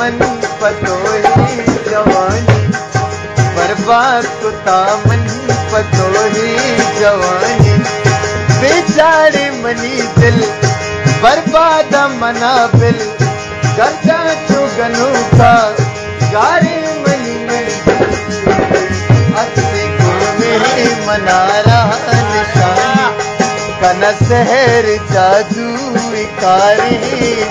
मन पतोही जवानी। बर्बाद तो तामन पतोही जवानी। बेचारे मनी दिल, बर्बाद मना बिल। करता चुगनू का गारे मनी में अस्सी घूमे मेरे मना रहा निशानी। कन सहर जादू कारी